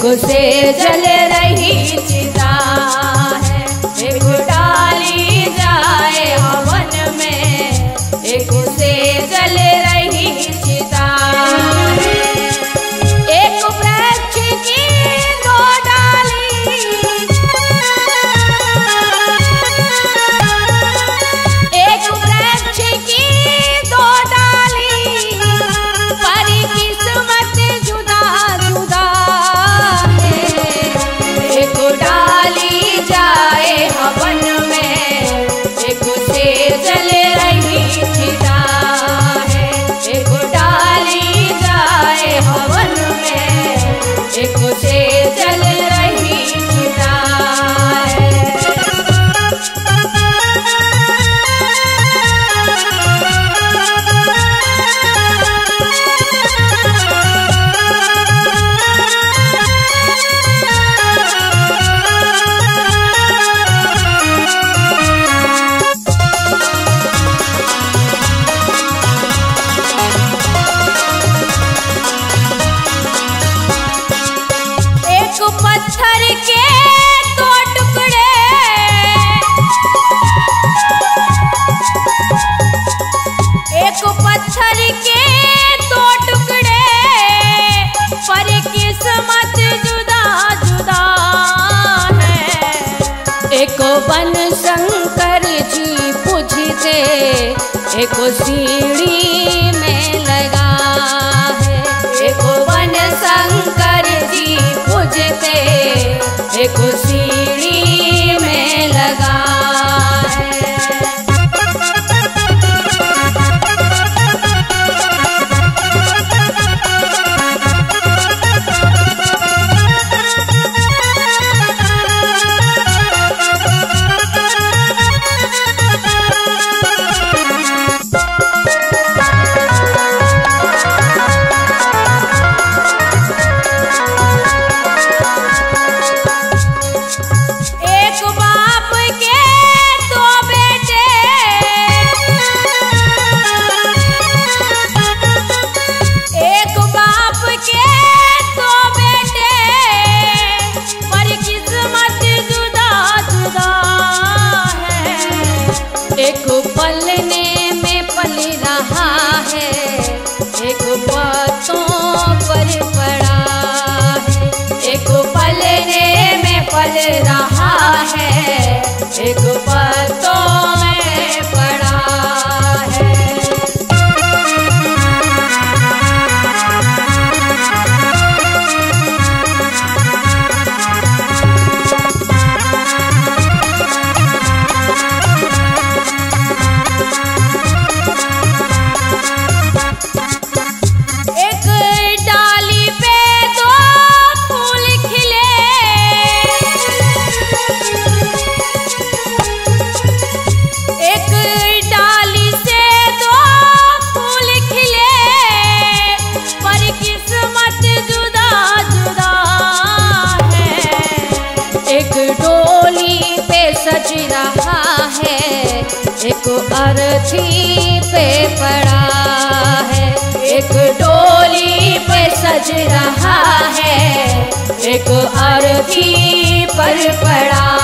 खुशे जल रही एको बन शंकर जी पूछते एको सीढ़ी में लगा है। एको बन शंकर जी पूछते एको पलने में पल रहा एक अर्थी पे पड़ा है, एक डोली पे सज रहा है, एक अर्थी पर पड़ा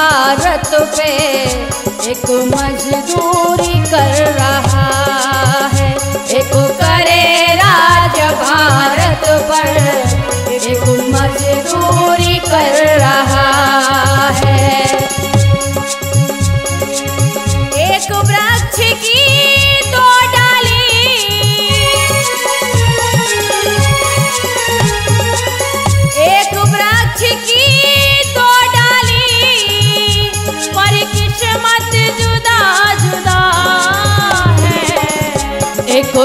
इशारत पे एक मजदूरी कर रहा एको